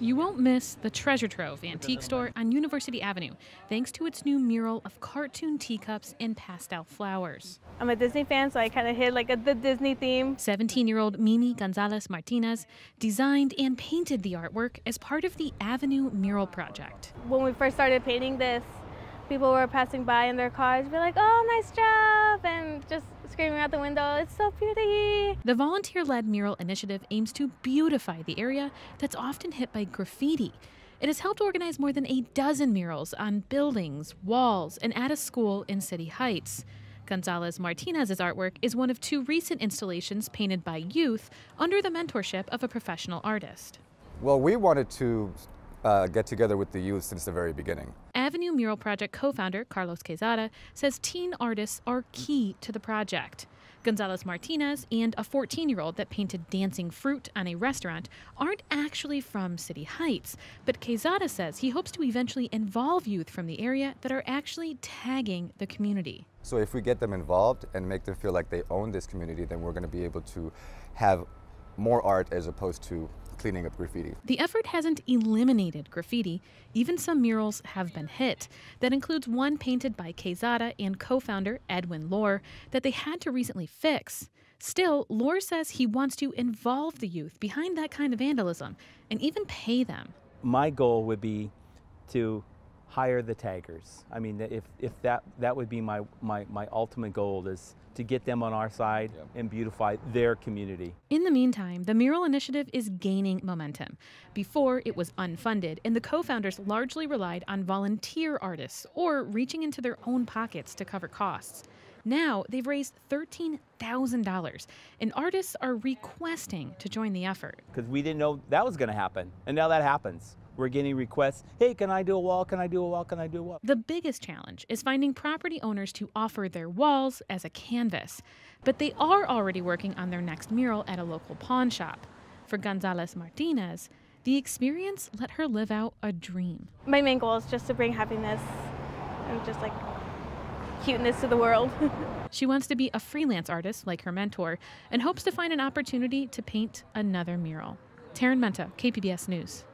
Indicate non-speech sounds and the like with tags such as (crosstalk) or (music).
You won't miss the Treasure Trove antique store on University Avenue, thanks to its new mural of cartoon teacups and pastel flowers. I'm a Disney fan, so I kind of hit like a, the Disney theme. 17 year old Mimi Gonzalez Martinez designed and painted the artwork as part of the Avenue Mural Project. When we first started painting this, people were passing by in their cars, be like, "Oh, nice job!" and just screaming out the window, "It's so pretty!" The volunteer-led mural initiative aims to beautify the area that's often hit by graffiti. It has helped organize more than a dozen murals on buildings, walls, and at a school in City Heights. Gonzalez Martinez's artwork is one of two recent installations painted by youth under the mentorship of a professional artist. Well, we wanted to uh, get together with the youth since the very beginning. Avenue Mural Project co founder Carlos Quezada says teen artists are key to the project. Gonzalez Martinez and a 14 year old that painted dancing fruit on a restaurant aren't actually from City Heights, but Quezada says he hopes to eventually involve youth from the area that are actually tagging the community. So if we get them involved and make them feel like they own this community, then we're going to be able to have more art as opposed to cleaning up graffiti. The effort hasn't eliminated graffiti. Even some murals have been hit. That includes one painted by Quezada and co founder Edwin Lohr that they had to recently fix. Still, Lohr says he wants to involve the youth behind that kind of vandalism and even pay them. My goal would be to hire the taggers. I mean, if, if that, that would be my, my, my ultimate goal is to get them on our side yep. and beautify their community. In the meantime, the mural initiative is gaining momentum. Before, it was unfunded, and the co founders largely relied on volunteer artists or reaching into their own pockets to cover costs. Now they've raised $13,000, and artists are requesting to join the effort. Because we didn't know that was going to happen, and now that happens. We're getting requests, hey, can I do a wall? Can I do a wall? Can I do a wall? The biggest challenge is finding property owners to offer their walls as a canvas. But they are already working on their next mural at a local pawn shop. For Gonzalez Martinez, the experience let her live out a dream. My main goal is just to bring happiness and just like cuteness to the world. (laughs) she wants to be a freelance artist like her mentor and hopes to find an opportunity to paint another mural. Tarryn Mento, KPBS News.